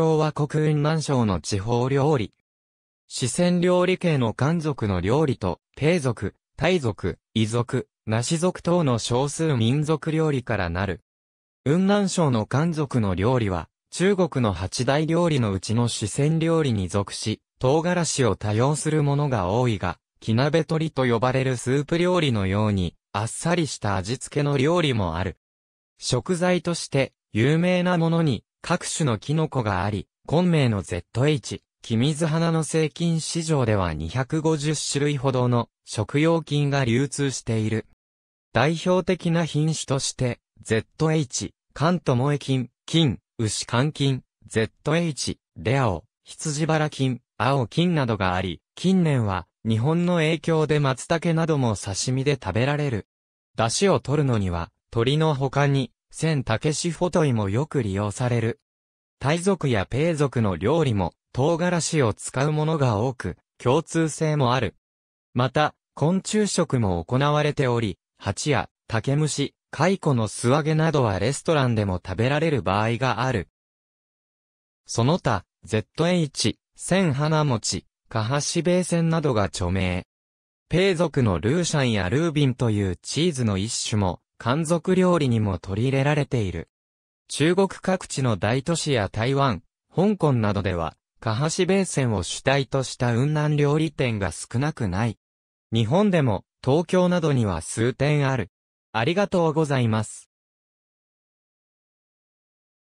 共和国雲南省の地方料理。四川料理系の漢族の料理と、ペ族、タイ族、異族、ナシ族等の少数民族料理からなる。雲南省の漢族の料理は、中国の八大料理のうちの四川料理に属し、唐辛子を多用するものが多いが、木鍋取りと呼ばれるスープ料理のように、あっさりした味付けの料理もある。食材として、有名なものに、各種のキノコがあり、昆明の ZH、木水花の製菌市場では250種類ほどの食用菌が流通している。代表的な品種として、ZH、関東萌菌、菌、牛肝菌、ZH、レアオ、羊腹菌、青菌などがあり、近年は日本の影響で松茸なども刺身で食べられる。出汁を取るのには、鳥の他に、千竹しフォトイもよく利用される。タイ族やペイ族の料理も、唐辛子を使うものが多く、共通性もある。また、昆虫食も行われており、蜂や竹虫、蚕の素揚げなどはレストランでも食べられる場合がある。その他、ZH、千花餅、カハシベイ線などが著名。ペイ族のルーシャンやルービンというチーズの一種も、漢族料理にも取り入れられている。中国各地の大都市や台湾、香港などでは、下橋米線を主体とした雲南料理店が少なくない。日本でも東京などには数店ある。ありがとうございます。